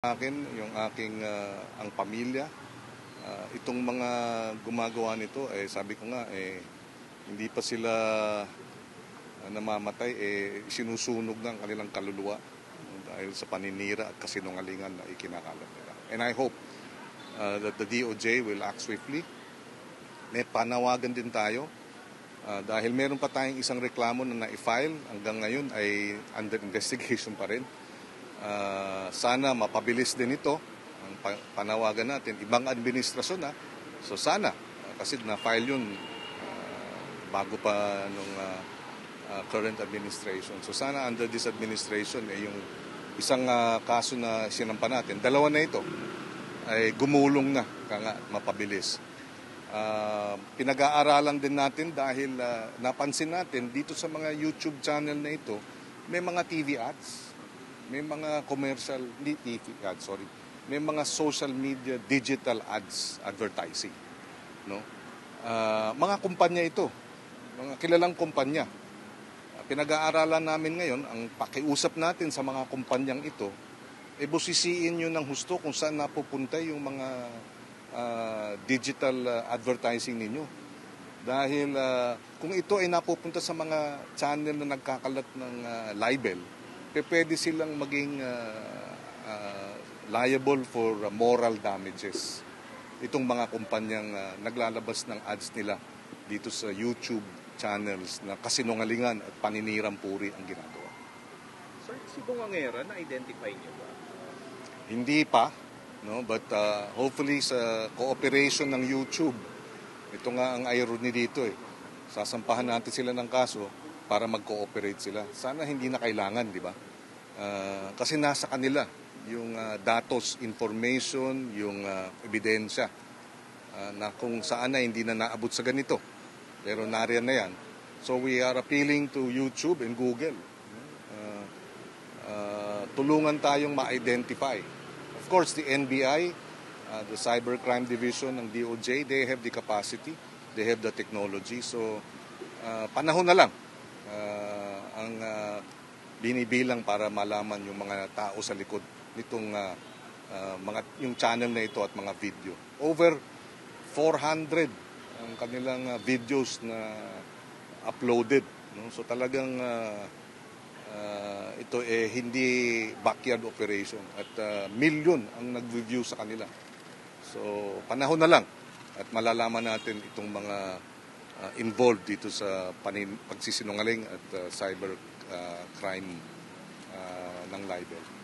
akin, yung aking ah, ang pamilya. Ah, itong mga gumagawa nito, eh, sabi ko nga, eh, hindi pa sila ah, namamatay, eh, sinusunog ng kanilang kaluluwa dahil sa paninira at kasinungalingan na ikinakalat nila. And I hope ah, that the DOJ will act swiftly. May panawagan din tayo ah, dahil meron pa tayong isang reklamo na na-file hanggang ngayon ay under investigation pa rin. Ah, sana mapabilis din ito ang pa- panawagan natin. Ibang administrasyon na. So sana, ah, kasi na-file yun ah, bago pa nung ah, ah, current administration. So sana under this administration, eh, yung isang ah, kaso na sinampa natin, dalawa na ito, ay gumulong na, kaya mapabilis. Ah, pinag-aaralan din natin dahil ah, napansin natin dito sa mga YouTube channel na ito, may mga TV ads, may mga commercial, hindi TV ads, sorry, may mga social media digital ads advertising. No? Ah, mga kumpanya ito, mga kilalang kumpanya. Pinag-aaralan namin ngayon, ang pakiusap natin sa mga kumpanyang ito, e busisiin nyo ng husto kung saan napupunta yung mga ah, digital ah, advertising ninyo. Dahil ah, kung ito ay napupunta sa mga channel na nagkakalat ng ah, libel, pwede silang maging ah, ah, liable for ah, moral damages. Itong mga kumpanyang ah, naglalabas ng ads nila dito sa YouTube channels na kasinungalingan at paninirang puri ang ginagawa. Sir, si Bungangera, na-identify niyo ba? Hindi pa, no? but uh, hopefully sa cooperation ng YouTube, ito nga ang irony dito eh. Sasampahan natin sila ng kaso para mag-cooperate sila. Sana hindi na kailangan, di ba? Uh, kasi nasa kanila yung uh, datos, information, yung uh, ebidensya uh, na kung saan na hindi na naabot sa ganito. Pero nariyan na yan. So we are appealing to YouTube and Google. Uh, uh, tulungan tayong ma-identify. Of course, the NBI, uh, the Cybercrime Division ng DOJ, they have the capacity, they have the technology. So, uh, panahon na lang uh, ang uh, binibilang para malaman yung mga tao sa likod nitong uh, uh, mga yung channel na ito at mga video. Over 400 ang kanilang uh, videos na uploaded. No? So talagang uh, uh, ito eh hindi backyard operation at uh, million ang nag-review sa kanila. So panahon na lang at malalaman natin itong mga uh, involved dito sa panin- pagsisinungaling at uh, cyber uh, crime uh, ng libel.